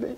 Abi.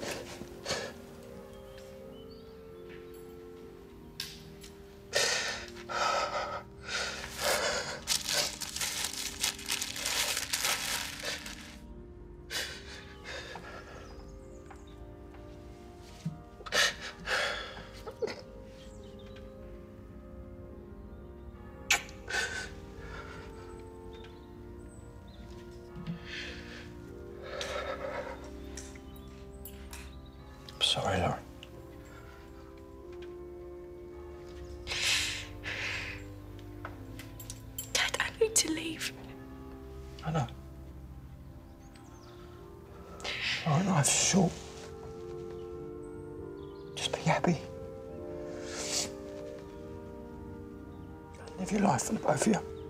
Our life's short. Just be happy. Live your life for the both of you.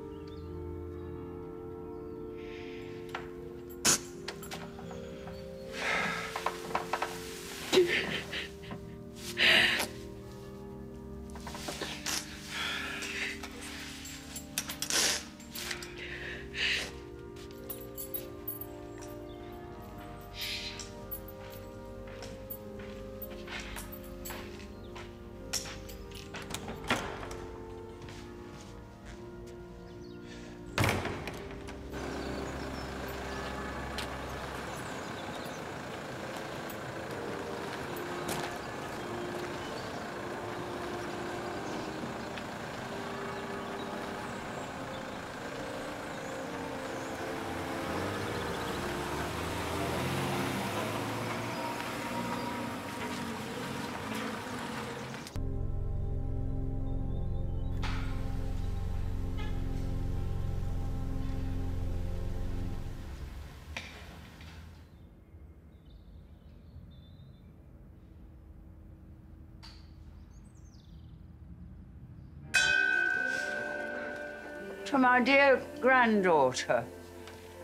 To my dear granddaughter,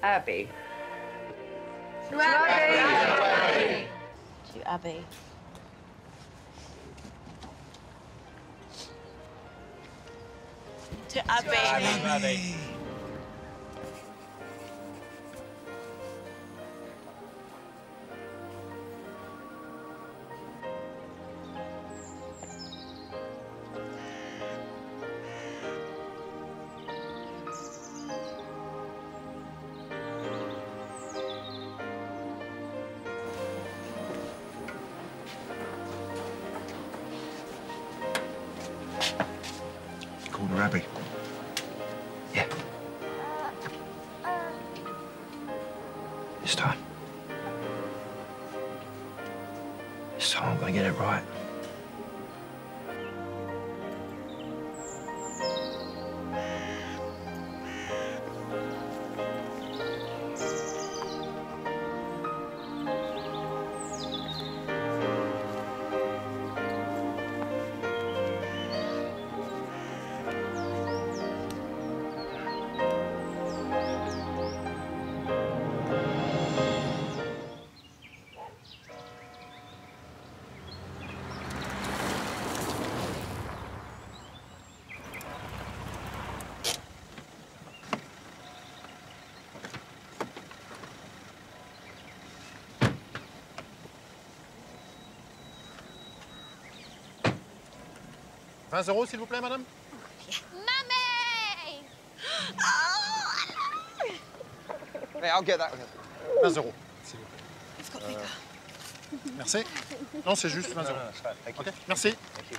Abi. To Abi. To Abi. To Abi. Called This time. This time I'm gonna get it right. « 20 euros, s'il vous plaît, madame? Mummy! Hey, I'll get that. 20 euros, s'il vous plaît. Euh, Merci. Non, c'est juste 20 euros. OK, merci.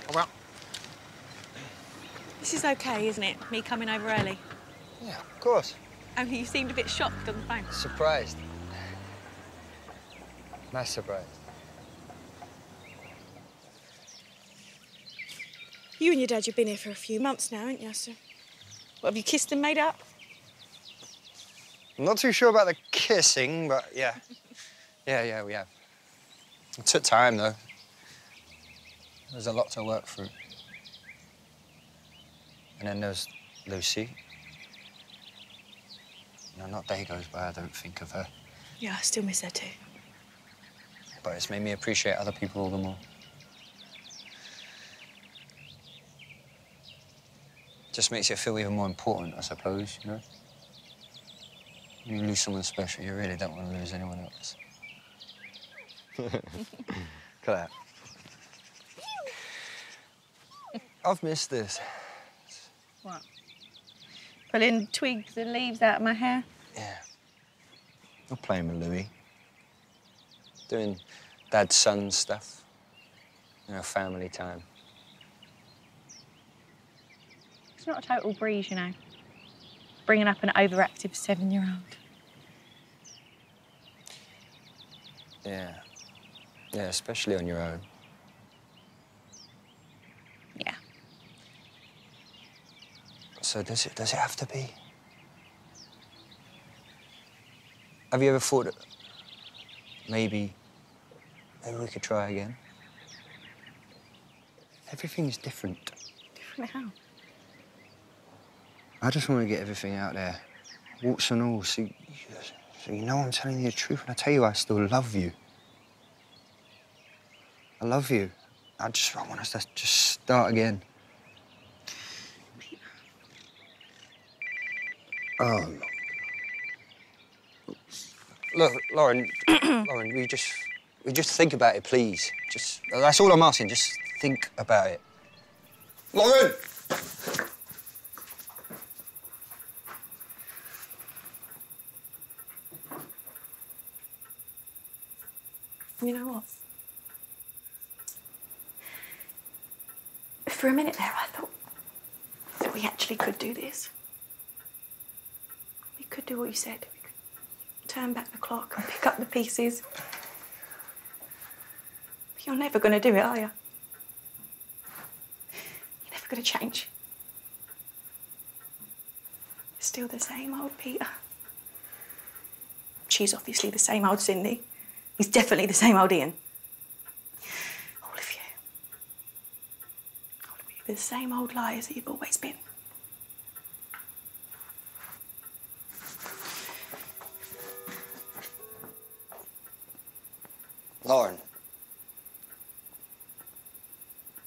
Au revoir. This is okay, isn't it? Me coming over early. Yeah, of course. Only you seemed a bit shocked on the phone. Surprised. Nice surprise. You and your dad, you've been here for a few months now, haven't you? So, what, have you kissed and made up? I'm not too sure about the kissing, but yeah. Yeah, yeah, we have. It took time, though. There's a lot to work through. And then there's Lucy. No, not day goes by I don't think of her. Yeah, I still miss her too. But it's made me appreciate other people all the more. Just makes it feel even more important, I suppose, you know? When you lose someone special, you really don't want to lose anyone else. Look at that. I've missed this. What? Pulling twigs and leaves out of my hair? Yeah. I'm playing with Louie. Doing dad son stuff. You know, family time. It's not a total breeze, you know. Bringing up an overactive seven year old. Yeah. Yeah, especially on your own. Yeah. So does it does it have to be? Have you ever thought that maybe maybe we could try again? Everything's different. Different how? I just want to get everything out there, warts and all, so you, so you know I'm telling you the truth. And I tell you, I still love you. I love you. I just I want us to just start again. Oh. Look, Lauren, Lauren, we just we just think about it, please. Just that's all I'm asking. Just think about it. Lauren. You know what? For a minute there, I thought that we actually could do this. We could do what you said. We could turn back the clock and pick up the pieces. But you're never going to do it, are you? You're never going to change. You're still the same old Peter. She's obviously the same old Cindy. He's definitely the same old Ian. All of you. All of you, the same old liars that you've always been. Lauren.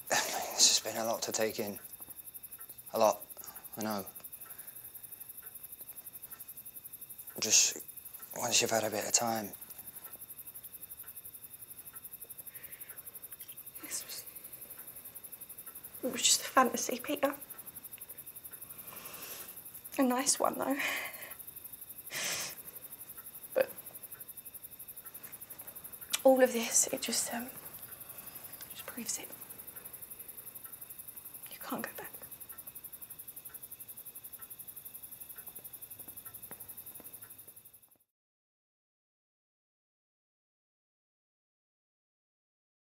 This has been a lot to take in. A lot, I know. Just once you've had a bit of time. This was. It was just a fantasy, Peter. A nice one, though. But. All of this, it just, um. just proves it. You can't go